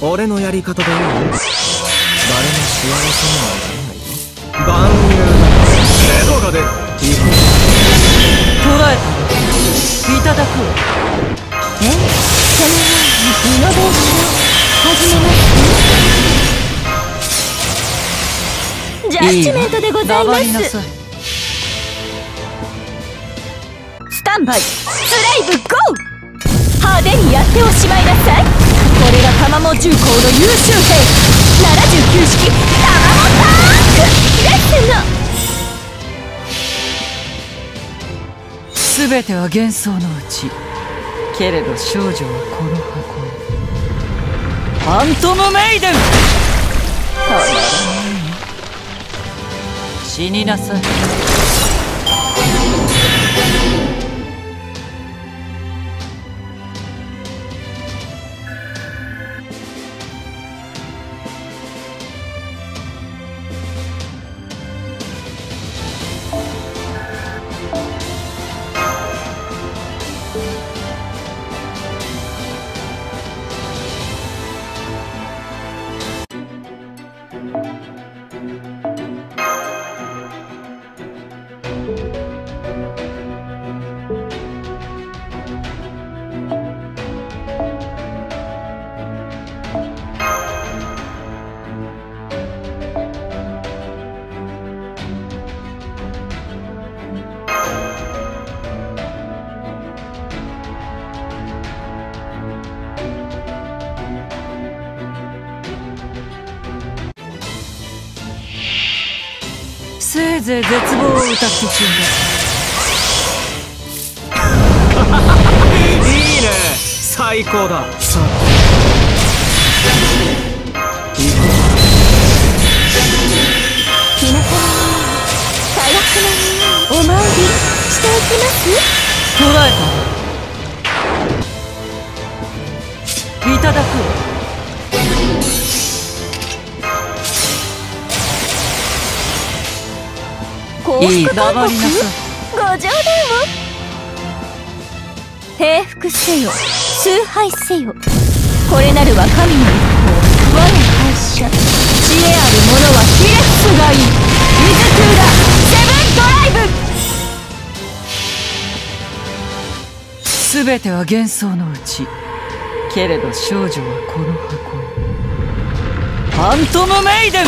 俺のやり方でいいの誰も幸せにはならない。よ万有だ目処が出る行こう捕らえたいただくわえそのイノベーション始めますジャッジメントでございます。さいスタンバイ。スライブゴー。派手にやっておしまいなさい。これが玉も重工の優秀兵79式玉もタンクですの全ては幻想のうちけれど少女はこの箱へ。ファントムメイデン。たまらない。死になさい。せいぜい絶望を歌ってちょうだ。い いいね。最高だ。さあ行こ皆様火薬のお参りしていきます？捕らえた。いただくわ幸いい福黙勧ご冗談を。平服せよ崇拝せよ。これなるは神の一方我が会社知恵ある者はひれ伏すがいい。イズトゥーラセブンドライブ。全ては幻想のうち。けれど少女はこの箱へ。ファントムメイデン